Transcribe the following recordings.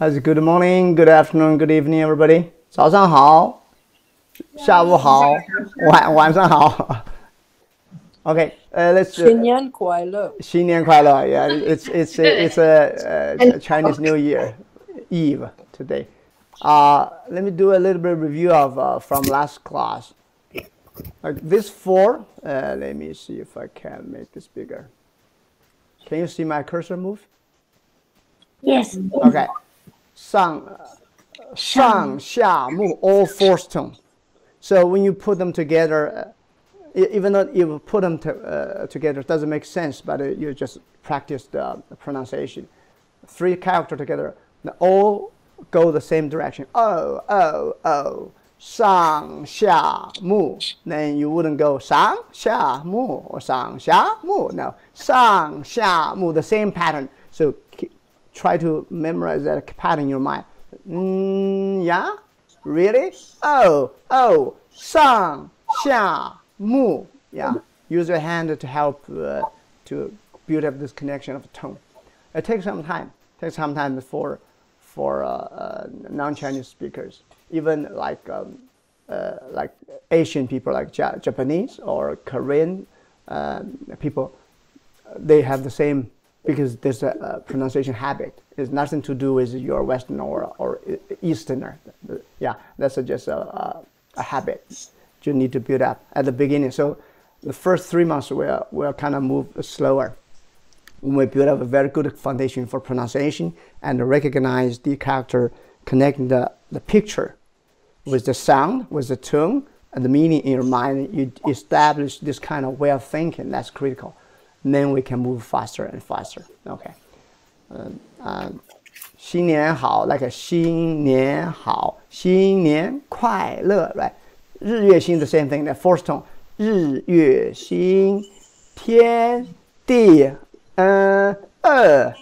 How's it? Good morning, good afternoon, good evening, everybody. 早上好，下午好，晚晚上好。Okay, uh, let's. 新年快乐。新年快乐. Yeah, it's it's it's a, a Chinese New Year Eve today. Uh, let me do a little bit of review of uh, from last class. Like this four. Uh, let me see if I can make this bigger. Can you see my cursor move? Yes. Okay. 上上下木 all fourth tone. So when you put them together, uh, e- even though you put them to, uh, together, it doesn't make sense, but uh, you just practice the pronunciation. Three character together, they all go the same direction. Oh, oh, oh. 上下木 then you wouldn't go 上下木 or 上下木 no 上下木 the same pattern so ke- try to memorize that pattern in your mind. Mm, yeah? Really? Oh, oh, sang, xia, mu. Yeah. Use your hand to help uh, to build up this connection of tone. It takes some time. It takes some time for for uh, uh, non-Chinese speakers, even like um, uh, like Asian people, like ja Japanese or Korean um, people. They have the same because there's a, pronunciation habit. It's nothing to do with your Western or or Easterner. Yeah, that's just a, a, a habit you need to build up at the beginning. So the first three months will will kind of move slower we build up a very good foundation for pronunciation and recognize the character connecting the, the picture with the sound, with the tone, and the meaning in your mind. You establish this kind of way of thinking that's critical And then we can move faster and faster. Okay. Um, um, 新年好, like a 新年好,新年快乐, right? 日月星 the same thing, the fourth tone. 日月星天地嗯二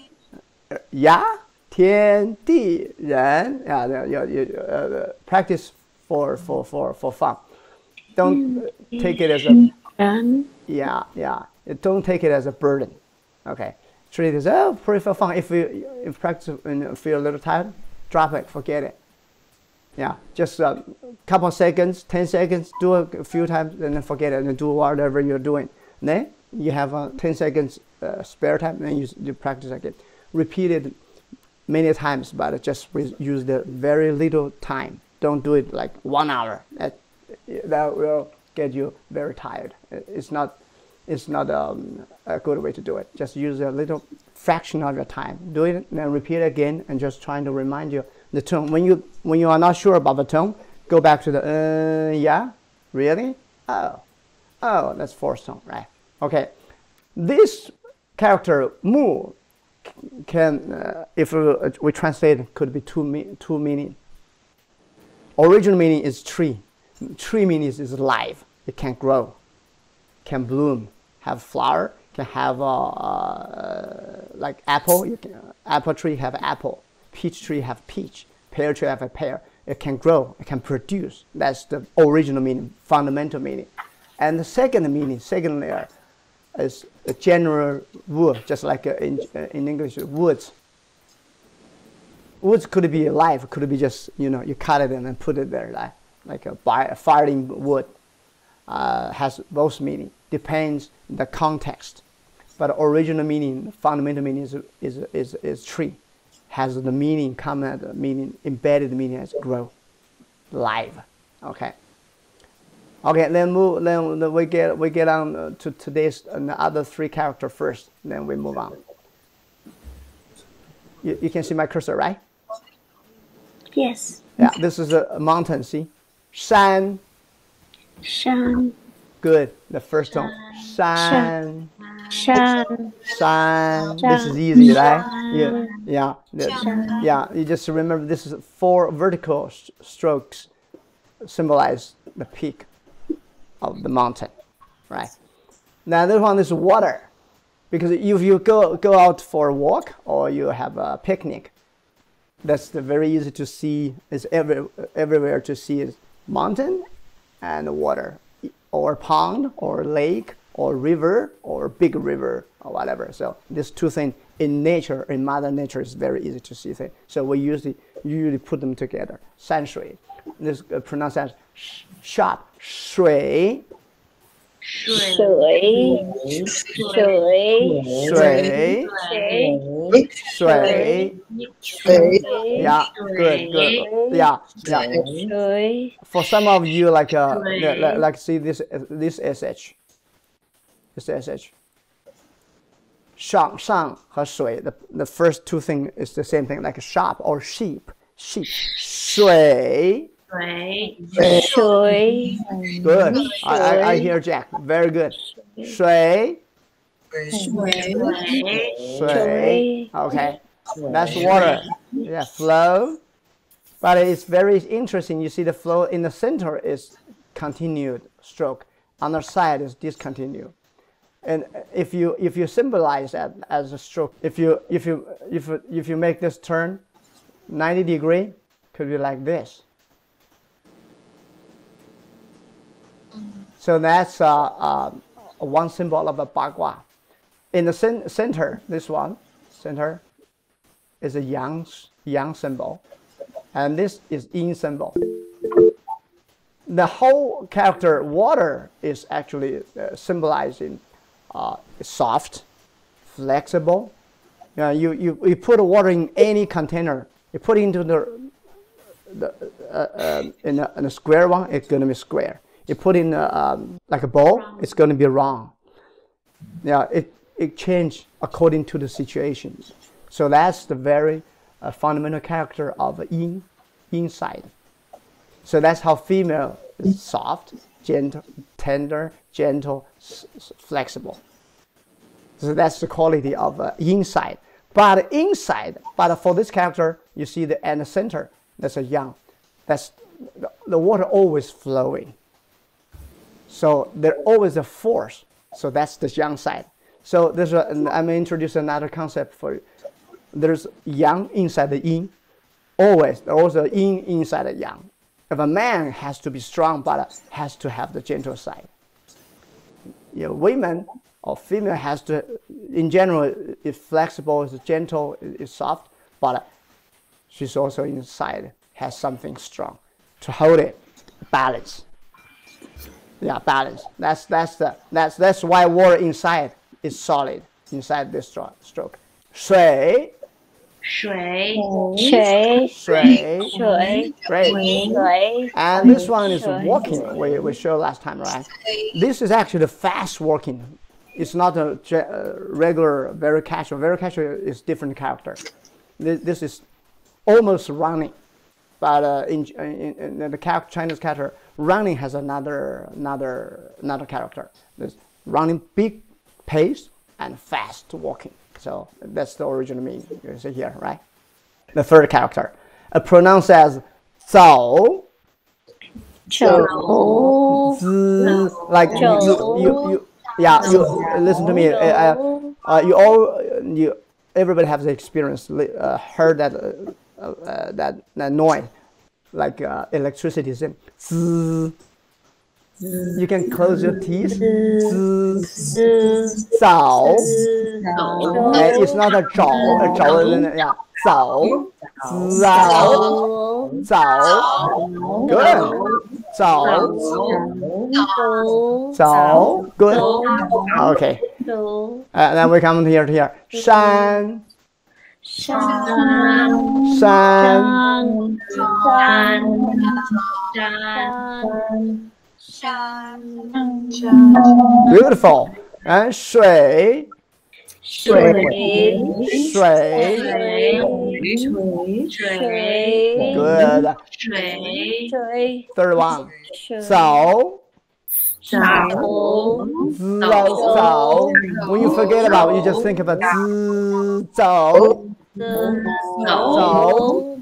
呀天地人 yeah you, you, uh, practice for for for for fun don't take it as a And yeah yeah don't take it as a burden. Okay. Treat it as oh pretty for fun. If you if practice and feel a little tired drop it. Forget it. Yeah. Just a couple seconds 10 seconds do it a few times and then forget it and do whatever you're doing. Then you have uh, 10 seconds uh, spare time then you, you practice again. Repeat it many times but just use the very little time. Don't do it like one hour. That, that will get you very tired. It's not it's not um, a good way to do it. Just use a little fraction of your time. Do it and then repeat again and just trying to remind you the tone. When you when you are not sure about the tone go back to the uh, yeah really? Oh oh that's fourth tone right. Okay. This character mu can uh, if uh, we translate could be two two meaning. Original meaning is tree. Tree meaning is, is live it can grow can bloom have flower can have uh, uh, like apple you can, apple tree have apple peach tree have peach pear tree have a pear. It can grow it can produce. That's the original meaning fundamental meaning. And the second meaning second layer is a general wood just like uh, in, uh, in english woods. Woods could be alive could be just you know you cut it and then put it there like like a, a firing wood uh, has both meaning depends the context. But original meaning fundamental meaning is is is, is tree. Has the meaning common meaning embedded meaning as grow live. Okay. Okay then move then we get we get on to today's the other three character first then we move on. You, you can see my cursor right? Yes. yeah this is a, a mountain see? Shan Shan. Good the first tone shan Shan. Shan. This is easy, right? Yeah, yeah, the- yeah. You just remember this is four vertical s- strokes symbolize the peak of the mountain, right? Now this one is water, because if you go go out for a walk or you have a picnic, that's the very easy to see. It's every, everywhere to see is mountain and water, or pond or lake or river or big river or whatever. So these two things in nature, in mother nature, is very easy to see. So we usually usually put them together. San shui, this uh, pronunciation sharp shui 水水水水水 yeah good good yeah yeah 水 for some of you like uh like, like see this this sh this sh 上上和水 the the first two thing is the same thing like sharp or sheep sheep 水 Shui. Shui. Good. I, I, I hear Jack. Very good. Shui. Shui. Okay. That's water. Yeah, flow. But it's very interesting. You see the flow in the center is continued stroke. On the side is discontinued. And if you if you symbolize that as a stroke, if you if you if if you make this turn 90 degree, could be like this. So that's uh, uh, one symbol of a bagua in the cen- center this one center is a yang yang symbol and this is yin symbol the whole character water is actually uh, symbolizing uh, soft, flexible. You, know, you, you, you put water in any container, you put it into the, the uh, uh, in, a, in a square one, it's going to be square. You put in a, um, like a bowl, it's going to be wrong. Yeah, it, it change according to the situation. So that's the very uh, fundamental character of yin, inside. So that's how female is soft, gentle, tender, gentle, flexible. So that's the quality of uh, inside. But inside, but for this character, you see the and the center. That's a yang. That's the water always flowing. So there always a force. So that's the yang side. So there's a, I'm introduce another concept for you. There's yang inside the yin. Always there's also yin inside the yang. If a man has to be strong, but has to have the gentle side. You women or female has to, in general, is flexible, is gentle, is soft, but she's also inside has something strong to hold it, balance. Yeah, balance. That's that's the that's that's why water inside is solid inside this stro- stroke. 水水水水水 great. 水 And this one is Sure. walking. We, we showed last time, right? This is actually fast walking. It's not a ge- uh, regular, very casual. Very casual is different character. This, this is almost running, but uh, in, in, in the char- Chinese character, running has another another another character. There's running big pace and fast walking. So that's the original meaning. You see here, right? The third character, uh, pronounced as 走。走 Z, like you, you, you, you, yeah, you listen to me. Uh, uh, uh, you all, you, everybody has the experience, uh, heard that, uh, uh, that, that noise, like uh, electricity. Zzz. You can close your teeth. Zao. And it's not a zhao. A zhao yeah. Zao. Zao. Zao. Good. Zao. Zao. Good. Okay. And then we come here here. Shan. 山山,山山山山 beautiful. And 水,水水,水水 good. 水水 Third one. 水早,早早,早. When you forget about it, you just think about 早,早. 走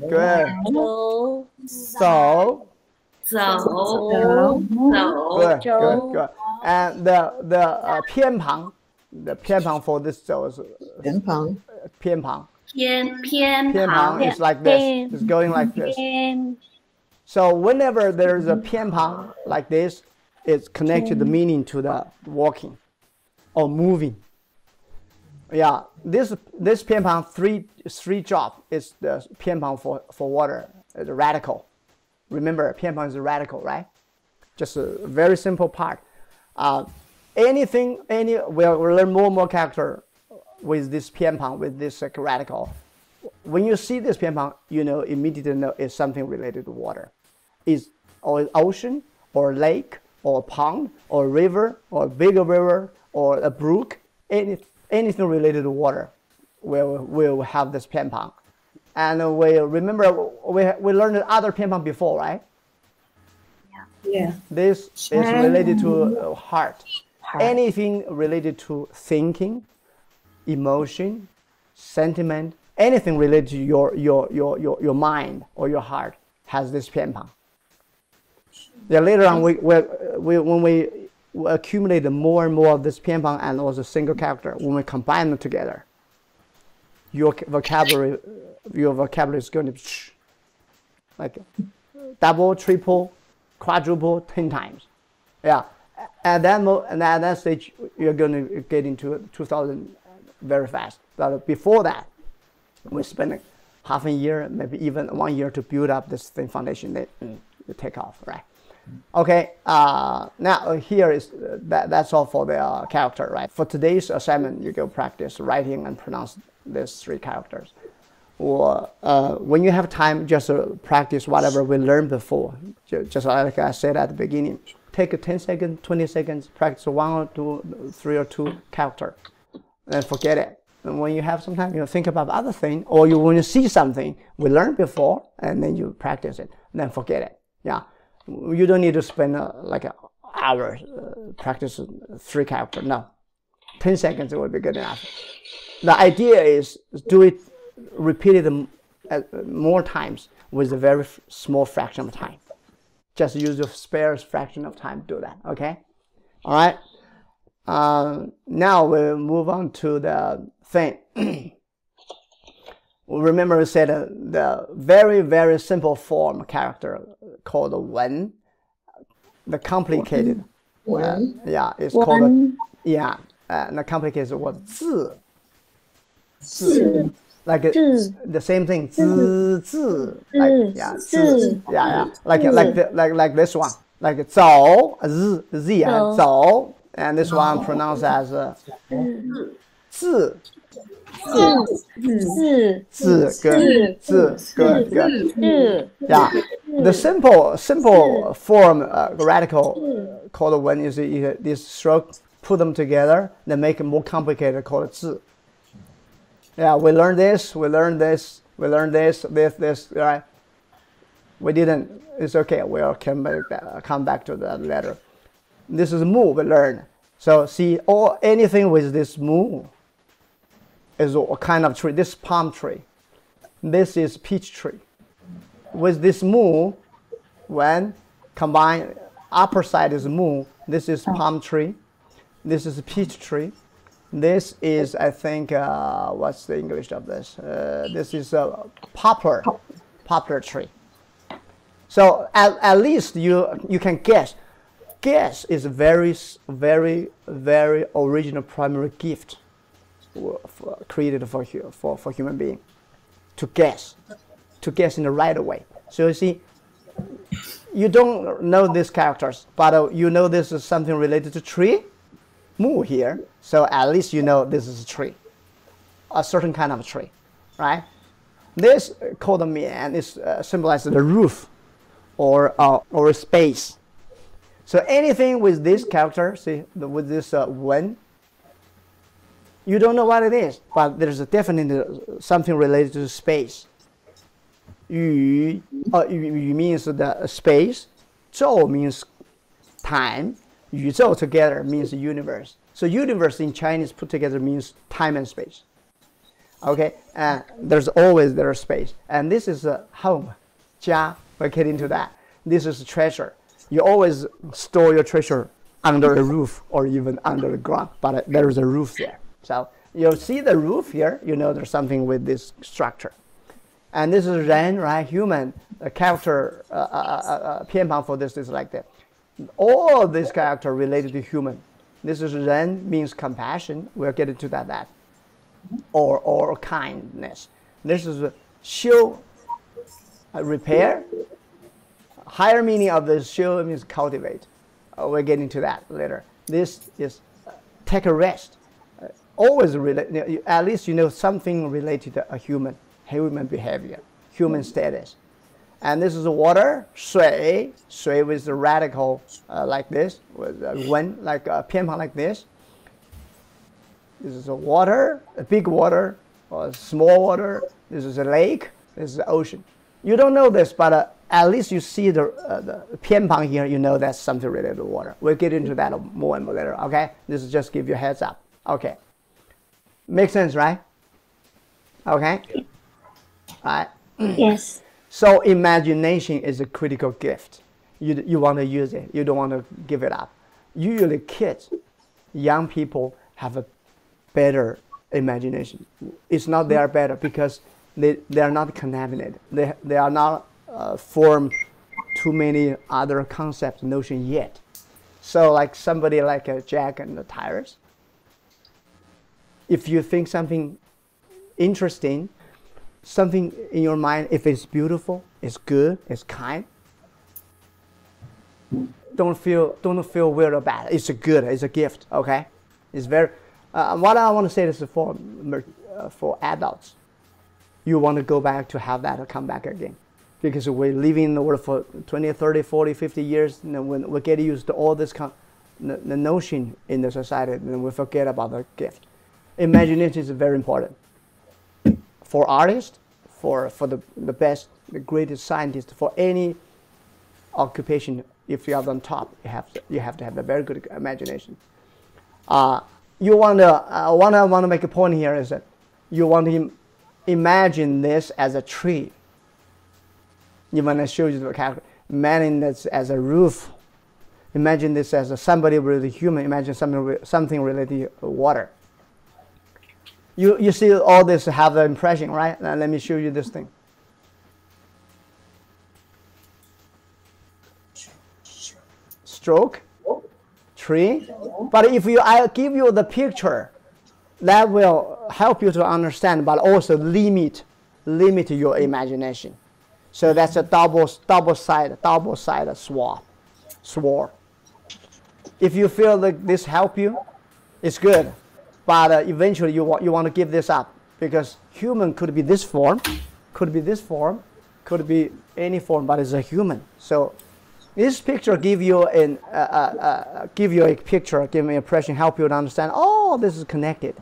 Good. 走早,走 good, 走 good, good. And the, the uh, 偏旁, the 偏旁 for this 走 is 偏旁，偏旁.偏偏偏旁旁 is like this. It's going like this. 边 So whenever there's a 偏旁 like this, it's connected the meaning to the walking. or moving. Yeah, this this pianpang three three job is the pianpang for for water, uh, the radical. Remember, pianpang is a radical, right? Just a very simple part. Uh, anything, any we'll, we'll learn more and more character with this pianpang, with this uh, radical. When you see this pianpang, you know immediately know it's something related to water. Is or ocean or lake or a pond or a river or a bigger river or a brook, any, anything related to water will will have this pianpang. And we remember we, we learned other pianpang before, right? Yeah. This is related to uh, heart. Heart. Anything related to thinking, emotion, sentiment, anything related to your, your, your, your, your mind or your heart has this pianpang. Yeah, later on, we, we, we, when we accumulate more and more of this pianpang and also single character, when we combine them together, your vocabulary, your vocabulary is going to be like double, triple, quadruple, ten times. Yeah, at that mo- and at that stage, you're going to get into 2000 very fast. But before that, we spend half a year, maybe even one year to build up this thing foundation that mm, you take off, right? Okay, uh, now uh, here is uh, that, that's all for the uh, character, right? For today's assignment, you go practice writing and pronounce these three characters. Or uh, when you have time, just practice whatever we learned before. Ju- Just like I said at the beginning, take a 10 seconds, 20 seconds, practice one or two, three or two character, and forget it. And when you have some time, you know, think about other thing, or you when you see something we learned before, and then you practice it, then forget it. Yeah, you don't need to spend uh, like an hour uh, practice three character. No, 10 seconds would be good enough. The idea is do it repeated m- uh, more times with a very small fraction of time. Just use your spare fraction of time to do that. Okay. All right. Uh, now we'll move on to the thing. Remember, we said uh, the very, very simple form character called a wen. The complicated wen. Uh, yeah, it's wen. called yeah. And the complicated was zi. zi. Like zi. the same thing. Zi, zi. Like yeah, zi. Yeah, yeah. Like like the, like like this one. Like zao, z, z, and zao. And this one pronounced as uh, zi. 四四四四四四 Yeah, the simple simple form uh, radical uh, called wen is this stroke put them together, then make it more complicated called 字. Yeah, we learned this, we learned this, we learned this, this, this, right? We didn't, it's okay, we'll come back, uh, come back to that later. This is mu we learned. So see, all anything with this move is a kind of tree. This palm tree. This is peach tree. With this moon, when combined, upper side is moon. This is palm tree. This is peach tree. This is, I think, uh, what's the English of this? Uh, this is a poplar, poplar tree. So at, at least you you can guess. Guess is a very very very original primary gift created for for for human being to guess, to guess in the right way. So you see, you don't know these characters, but uh, you know this is something related to tree, mu here. So at least you know this is a tree, a certain kind of tree, right? This called mian is uh, symbolizes the roof or uh, or space. So anything with this character, see with this uh, wen, you don't know what it is, but there's definitely uh, something related to space. Yu, uh, yu, means the space, zhou means time, yu zhou together means universe. So universe in Chinese put together means time and space. Okay, and there's always there space. And this is a home, jia, we'll get into that. This is treasure. You always store your treasure under a roof or even under the ground, but there is a roof there. So you see the roof here, you know there's something with this structure. And this is Ren, right? Human. The character, uh, uh, uh, uh, for this is like that. All these character related to human. This is ren means compassion. We'll get into that. That or or kindness. This is xiu, uh, repair. Higher meaning of the xiu means cultivate. Uh, we'll get into that later. This is uh, take a rest always relate, at least you know something related to a human, human behavior, human status. And this is water, sui, sui with the radical uh, like this, with uh, wen, like a uh, pianpang like this. This is a water, a big water, or small water. This is a lake, this is the ocean. You don't know this, but uh, at least you see the, uh, the pianpang here, you know that's something related to water. We'll get into that more and more later, okay? This is just give you a heads up. Okay makes sense, right? Okay, right. Yes. So imagination is a critical gift. You, you want to use it. You don't want to give it up. Usually kids, young people have a better imagination. It's not they are better because they, they are not contaminated. They, they are not uh, formed too many other concepts, notion yet. So like somebody like uh, Jack and the Tyrus, if you think something interesting, something in your mind, if it's beautiful, it's good, it's kind, don't feel don't feel weird or bad. It's a good, it's a gift. Okay, it's very. Uh, what I want to say is for uh, for adults, you want to go back to have that come back again, because we're living in the world for 20, 30, 40, 50 years. And then when we get used to all this con- the, the notion in the society, then we forget about the gift. Imagination is very important for artists, for, for the, the best, the greatest scientists, for any occupation, if you are on top, you have to, you have to have a very good imagination. Uh, you want to, uh, I want to make a point here is that you want to im- imagine this as a tree. You want to show you the character. Imagine this as a roof. Imagine this as a, somebody with a human. Imagine something, something related to water you, you see all this have the impression, right? Now let me show you this thing. Stroke, tree. But if you I give you the picture, that will help you to understand, but also limit limit your imagination. So that's a double double side double sided sword. Sword. If you feel like this help you, it's good but uh, eventually you want you want to give this up because human could be this form, could be this form, could be any form, but it's a human. So this picture give you an uh, uh, uh, give you a picture, give me an impression, help you to understand. Oh, this is connected,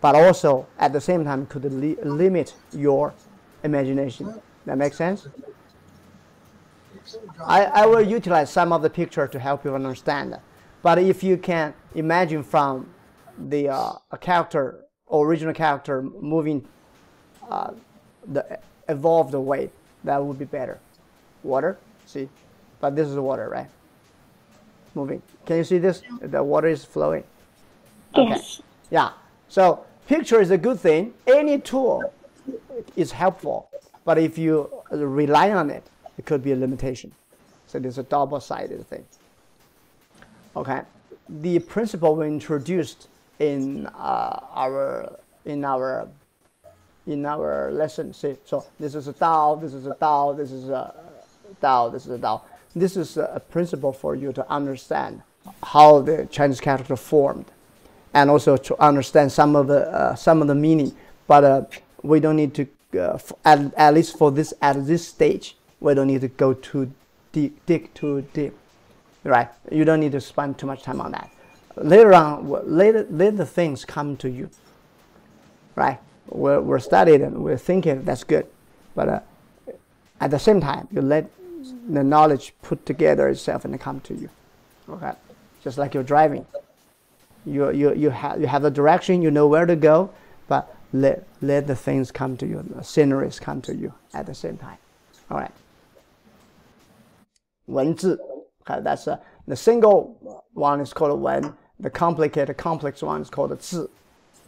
but also at the same time could li- limit your imagination. That makes sense. I, I will utilize some of the picture to help you understand. But if you can imagine from the uh, a character, original character moving uh, the evolved way, that would be better. Water, see, but this is water, right? Moving. Can you see this? The water is flowing. Yes. Yeah. So picture is a good thing. Any tool is helpful, but if you rely on it, it could be a limitation. So there's a double-sided thing. Okay. The principle we introduced in uh, our in our in our lesson. See, so this is a Tao, this is a Tao, this is a Tao, this is a Tao. This is a principle for you to understand how the Chinese character formed, and also to understand some of the uh, some of the meaning. But uh, we don't need to, uh, at, at least for this at this stage, we don't need to go too deep, dig too deep, right? You don't need to spend too much time on that Later on, w- later later things come to you, right? We're, we're studying and we're thinking that's good, but uh, at the same time, you let the knowledge put together itself and come to you. Okay, just like you're driving. You you you have you have the direction, you know where to go, but let let the things come to you, the sceneries come to you at the same time. All right. 文字, okay, that's uh, the single one is called 文, the complicated, complex one is called a zi.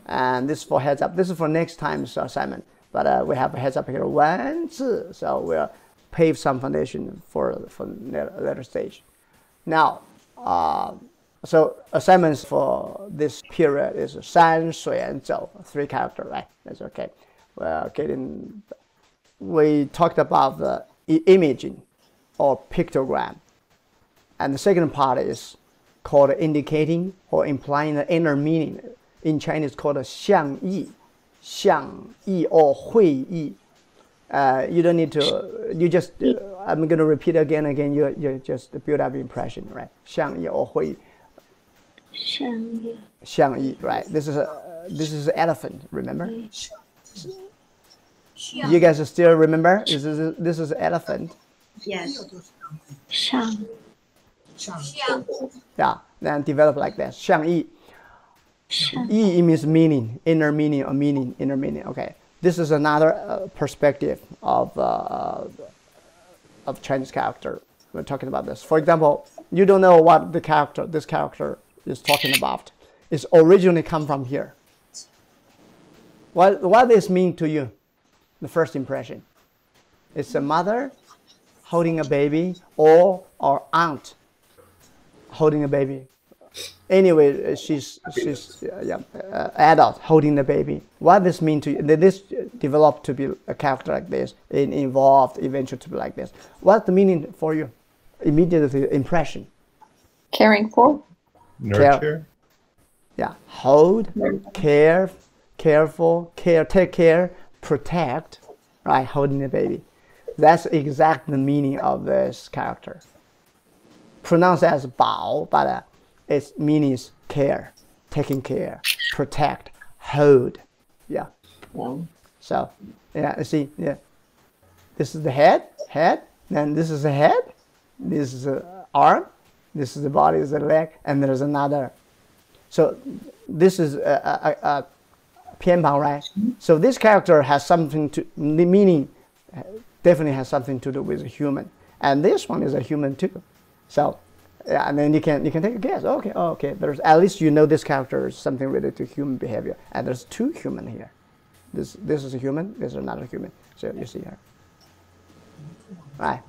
And this is for heads up. This is for next time's assignment. But uh, we have a heads up here, wen zi. So we'll pave some foundation for, for later stage. Now, uh, so assignments for this period is san, sui, and zhou, three character, right? That's okay. Well, getting, we talked about the imaging or pictogram. And the second part is called indicating or implying the inner meaning. In Chinese, called 象意,象意 or 会意. Uh, you don't need to, you just, uh, I'm going to repeat again and again, you, you just build up impression, right? 象意 or 会意.上月象意, right? This is a, this is an elephant, remember? You guys still remember? This is, this is elephant. Yes. 上 Yeah, then develop like that. Xiang Yi means meaning, inner meaning a meaning, inner meaning. Okay, this is another uh, perspective of uh, of Chinese character. We're talking about this. For example, you don't know what the character this character is talking about. It's originally come from here. What what this mean to you? The first impression. It's a mother holding a baby or or aunt holding a baby anyway, uh, she's she's uh, yeah, uh, adult holding the baby. What this mean to you? Did this develop to be a character like this? It evolved eventually to be like this. What's the meaning for you? Immediately impression. Caring for? Nurture. Yeah, hold, care, careful, care, take care, protect, right? Holding the baby. That's exact the meaning of this character pronounced as bao, but uh, its meaning is care, taking care, protect, hold. Yeah. So, yeah, see, yeah. This is the head, head, then this is the head, this is the arm, this is the body, is the leg, and there's another. So this is a, a, a pianpang, right? So this character has something to, the meaning uh, definitely has something to do with human. And this one is a human too. So, yeah, and then you can you can take a guess. Oh, okay, oh, okay. There's at least you know this character is something related to human behavior. And there's two human here. This this is a human. This is another human. So you see here. Right.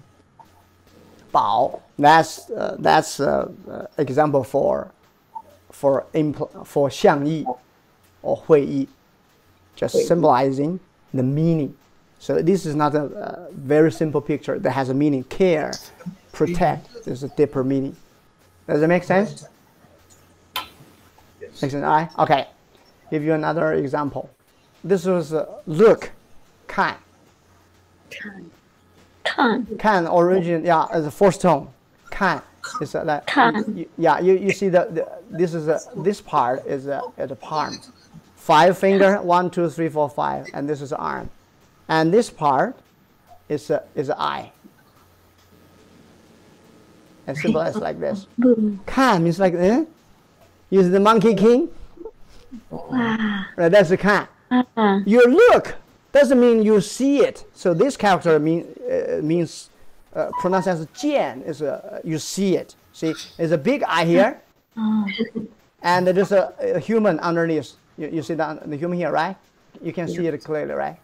Bao. That's uh, that's uh, uh, example for for impl for yi or 会意, just symbolizing the meaning. So this is not a, a very simple picture that has a meaning. Care protect. There's a deeper meaning. Does it make sense? Yes. Makes sense. I right? okay. Give you another example. This was uh, look, kan. Kan. Kan. Kan origin. Yeah, as a fourth tone. Kan. It's uh, like you, yeah. You, you see the, the this is a, this part is a, the palm, five finger one two three four five, and this is arm, and this part is a, is eye. As simple as like this. Calm is like eh? Is the monkey king? Wow. Right, that's the cat. Uh-huh. You look doesn't mean you see it. So this character mean, uh, means uh, pronounced as jian is uh, you see it. See, there's a big eye here, uh-huh. and there's a, a human underneath. You, you see the, the human here, right? You can see it clearly, right?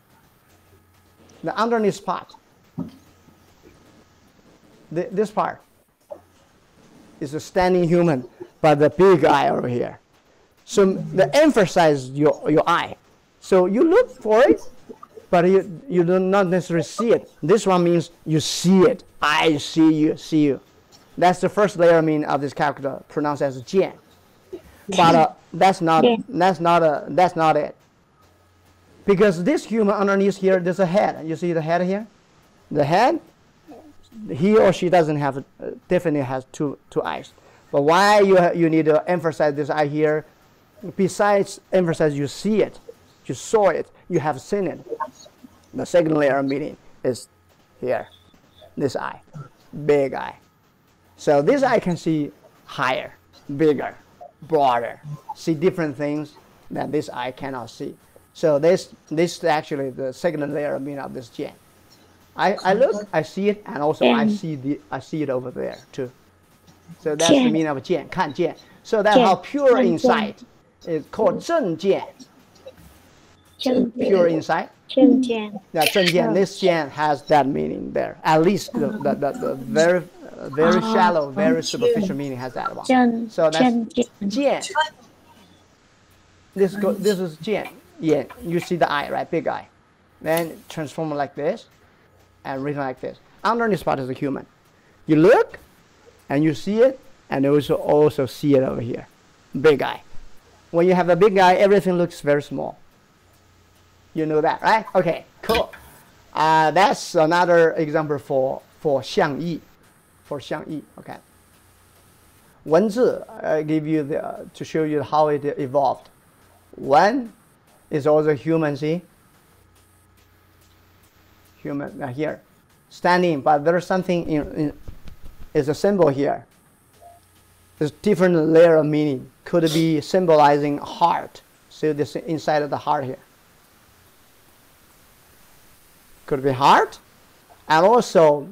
The underneath part. The, this part is a standing human, but the big eye over here. So the emphasize your, your eye. So you look for it, but you, you do not necessarily see it. This one means you see it. I see you, see you. That's the first layer mean of this character, pronounced as 见. But uh, that's not Yeah. that's not a that's not it. Because this human underneath here, there's a head. You see the head here? The head, he or she doesn't have, uh, definitely has two two eyes. But why you you need to emphasize this eye here? Besides emphasize you see it, you saw it, you have seen it. The second layer of meaning is here, this eye, big eye. So this eye can see higher, bigger, broader, see different things that this eye cannot see. So this this is actually the second layer of meaning of this jian. I, I look, I see it, and also I Jian. see the I see it over there too. So that's the Jian. meaning of 见,看见. So that's how Jian, pure 看见. insight is called 正见,证 pure insight. 证件 Yeah, 正见, this 见 has that meaning there. At least the, the, the, the very uh, very shallow, very superficial meaning has that one. 见 So that's 见见 Jian. This go, this is Jian. Yeah, you see the eye, right? Big eye. Then transform it like this, and written like this. Underneath part is a human. You look, and you see it, and you also also see it over here, big eye. When you have a big eye, everything looks very small. You know that, right? Okay, cool. Uh, that's another example for for 相意, for 相意. Okay. 文字 uh, give you the uh, to show you how it evolved. One is also human. See, human uh, here, standing, but there's something in, in is a symbol here. There's different layer of meaning. Could be symbolizing heart. So this inside of the heart here. Could be heart, and also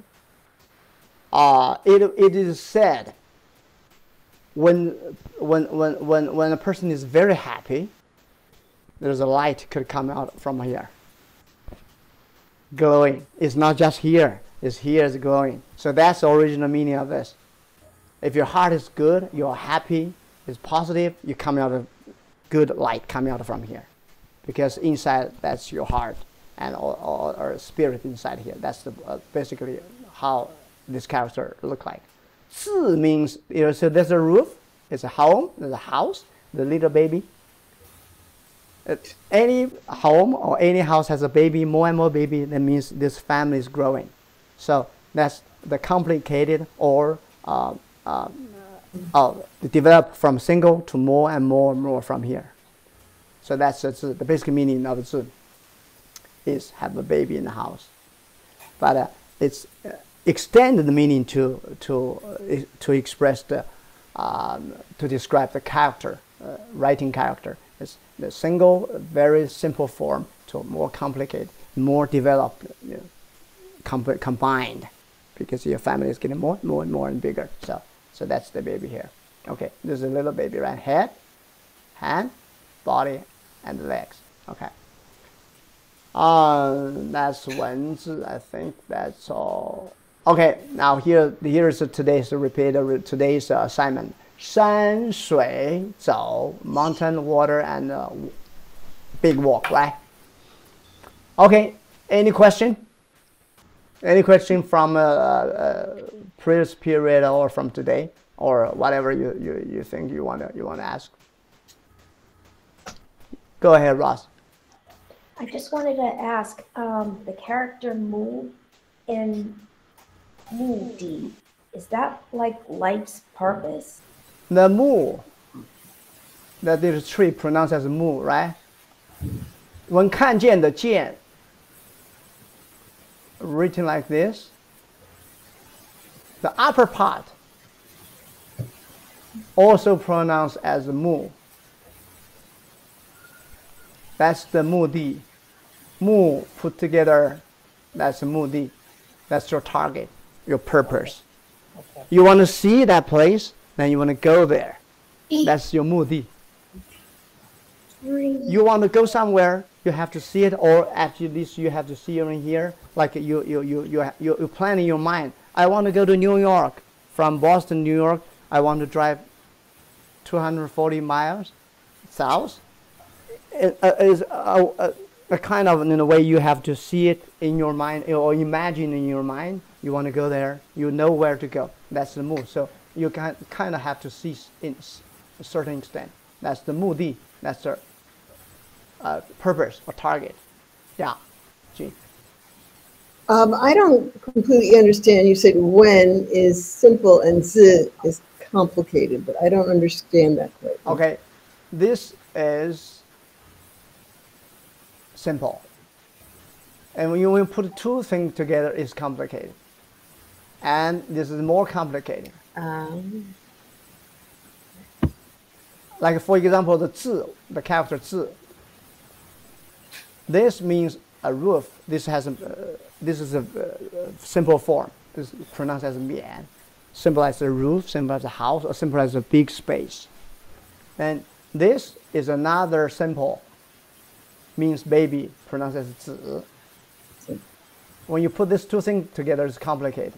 uh, it it is said when when when when when a person is very happy, there's a light could come out from here. Glowing. It's not just here. It's here is glowing. So that's the original meaning of this. If your heart is good, you're happy, it's positive, you come out of good light coming out from here. Because inside that's your heart and or, spirit inside here. That's the, uh, basically how this character look like. 字 means you know, so there's a roof, it's a home, there's a house, the little baby. Uh, any home or any house has a baby, more and more baby, that means this family is growing. So that's the complicated or uh, uh, uh, develop from single to more and more and more from here. So that's, the basic meaning of 字 is have a baby in the house. But uh, it's uh, extended meaning to to to express the um, to describe the character, writing character. The single, very simple form to more complicated, more developed, you know, com- combined, because your family is getting more, more and more and bigger. So so that's the baby here. Okay, there's a little baby, right? Head, hand, body, and legs. Okay. Uh, that's 文字. I think that's all. Okay, now here here's today's repeat today's uh, assignment. 山水走 Shui mountain, water, and big walk, right? Okay, any question? Any question from uh, uh, previous period or from today or whatever you, you, you think you want to you wanna ask? Go ahead, Ross. I just wanted to ask um, the character move in Mu is that like life's purpose? The mu, that this tree pronounced as mu, right? When 看见的见, written like this, the upper part also pronounced as mu. That's the mudi. Mu put together, that's mudi. That's your target, your purpose. You want to see that place, Then you want to go there. That's your mudi. You want to go somewhere, you have to see it, or at least you have to see it in here. Like you, you, you, you, you, you plan in your mind. I want to go to New York. From Boston, New York, I want to drive 240 miles south. It uh, is a, a, a kind of in a way you have to see it in your mind or imagine in your mind. You want to go there. You know where to go. That's the move. So you can kind of have to see in a certain extent. That's the mudi. That's the uh, purpose or target. Yeah, Gene. Um, I don't completely understand. You said wen is simple and z is complicated, but I don't understand that quite. Okay, this is simple. And when you put two things together, it's complicated. And this is more complicated. Um, like for example, the zi, the character zi. This means a roof. This has a, uh, this is a uh, simple form. This is pronounced as mian, symbolizes a roof, symbolizes a house, or symbolizes a big space. And this is another simple, means baby, pronounced as zi. When you put these two things together, it's complicated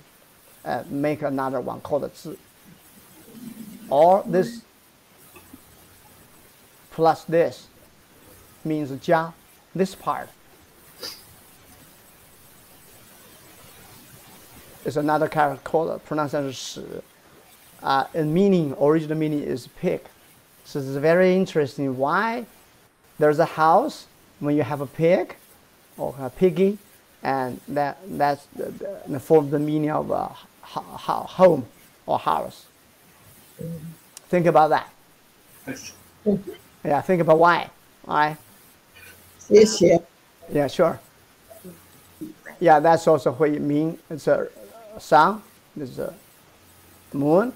uh, make another one called zi. Or this plus this means jia, this part. It's another character called pronunciation shi. Uh, and meaning, original meaning is pig. So it's very interesting why there's a house when you have a pig or a piggy and that, that's the, the, the form the meaning of a home or house. Think about that. Yeah, think about why. Why? 谢谢。Yeah, sure. Yeah, that's also what it means. It's a sun, it's a moon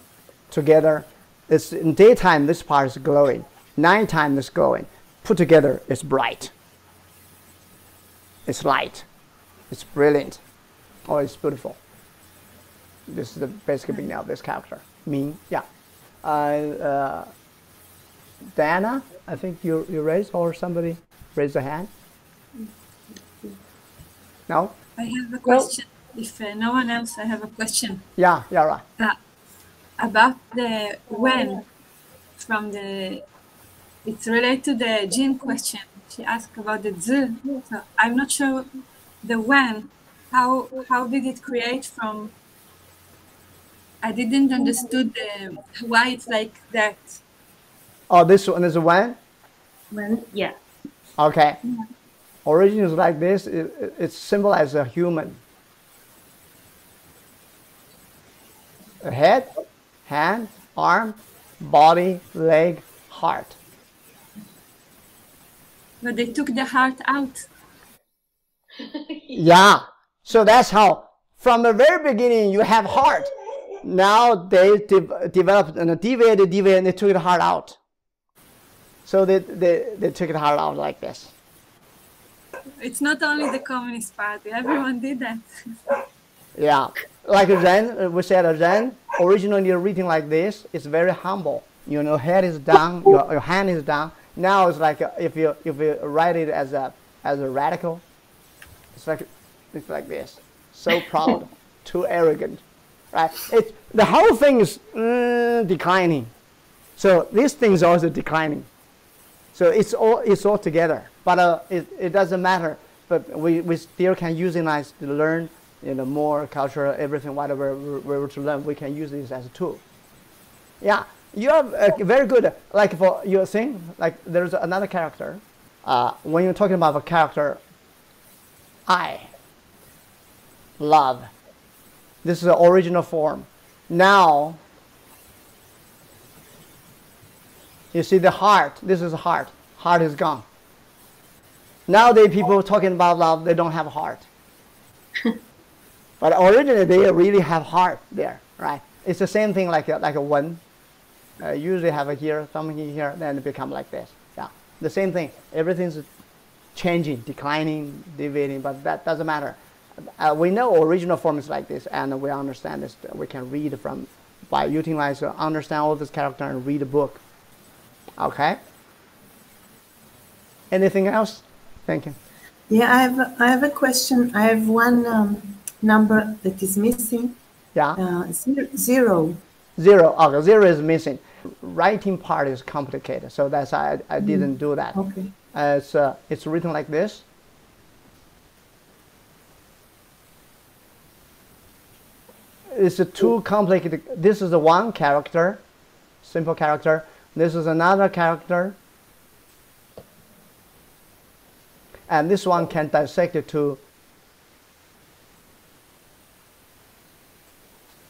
together. It's in daytime. This part is glowing. Nighttime is glowing. Put together, it's bright. It's light. It's brilliant. Oh, it's beautiful. This is the basic meaning of this character. Mean, yeah. Uh, uh, Diana, I think you you raised or somebody raised a hand. No? I have a question. If uh, no one else, I have a question Yeah, yeah, right. uh, about the wen from the. It's related to the Jean question. She asked about the z. So I'm not sure the wen. How how did it create from? I didn't understood the why it's like that. Oh, this one is wen? When? Yeah. Okay. Origin is like this. It, it- it's symbol as a human. A head, hand, arm, body, leg, heart. But they took the heart out. Yeah. So that's how, from the very beginning, you have heart. Now they de- developed and deviated, deviated, and they took it heart out. So they, they, they took the heart out like this. It's not only the Communist Party. Everyone did that. Yeah, like uh, we said Ren, originally written like this, it's very humble. You know, head is down, your, your hand is down. Now it's like uh, if you if you write it as a as a radical, it's like it's like this, so proud, too arrogant, right? It the whole thing is mm, declining. So this thing is also declining. So it's all it's all together, but uh, it, it doesn't matter. But we, we still can utilize to learn, you know, more culture, everything, whatever we we were to learn, we can use this as a tool. Yeah, you are uh, very good. Like for your thing, like there's another character. Uh, when you're talking about a character, I love. This is the original form. Now You see the heart. This is heart. Heart is gone. Nowadays, people talking about love, they don't have a heart. but originally, they really have heart there, right? It's the same thing like a, like a one. Uh, usually have a here, something here, then it become like this. Yeah, the same thing. Everything's changing, declining, deviating, but that doesn't matter. Uh, we know original form is like this, and we understand this. We can read from by utilize, uh, understand all this character, and read a book. Okay. Anything else? Thank you. Yeah, I have, a- I have a question. I have one um, number that is missing, Yeah. uh, zero. zero. Zero. Okay, zero is missing. Writing part is complicated, so that's why I, I didn't do that. Okay. Uh, it's, it's written like this. It's a too complicated. This is one character, simple character. This is another character. And this one can dissect it to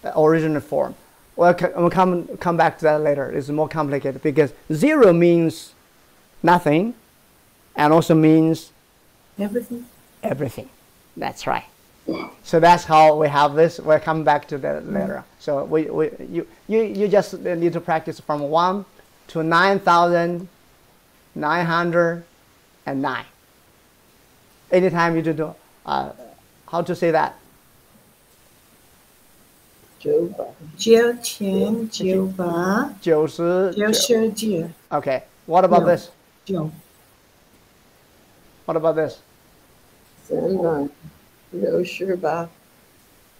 the original form. Well, we'll come, come back to that later. It's more complicated because zero means nothing and also means Everything. everything. That's right. So that's how we have this. We'll come back to that later. So we, we you, you, you just need to practice from 1 to 9,909. Anytime you do, uh, how to say that? 九百九千九百九十九。 90, okay. What about No. this? 九 What about this? 三百 六十八，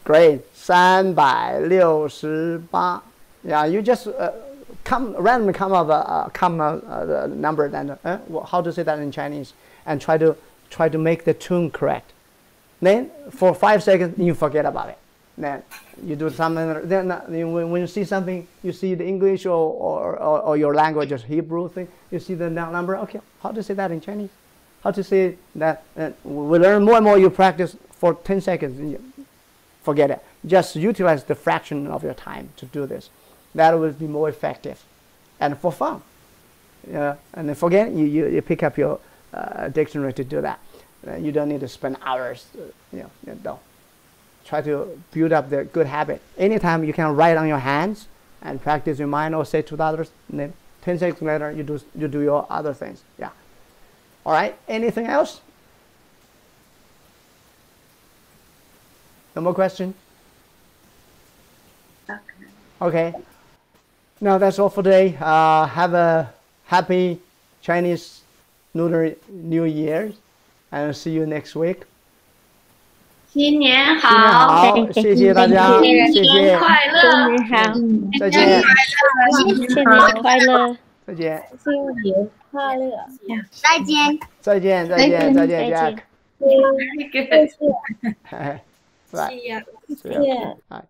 Great. 三百六十八. Yeah, you just uh, come randomly come up a, a come a, a number and uh, wha- how to say that in Chinese and try to try to make the tune correct. Then for five seconds you forget about it. Then you do something. Then uh, you- when, when you see something, you see the English or, or, or, or your language, just Hebrew thing. You see the nu- number. Okay, how to say that in Chinese? How to say that? Uh, we learn more and more. You practice for ten seconds. Forget it. Just utilize the fraction of your time to do this. That will be more effective, and for fun. Yeah, and then forget you, you, you pick up your uh, dictionary to do that. Uh, you don't need to spend hours. Uh, you know, you know, try to build up the good habit. Anytime you can write on your hands and practice your mind or say to others, then 10 seconds later you do, you do your other things. Yeah. All right. Anything else? No more question? Okay. Now that's all for today. Uh, have a happy Chinese Lunar New Year and see you next week. 新年新年好，好，谢谢大家，谢新谢年，快乐，新年好，再见，新年快乐，再见，新年快乐！再见。再见，再见，再见再见，Jack， Right. See ya. See ya. Yeah. Bye.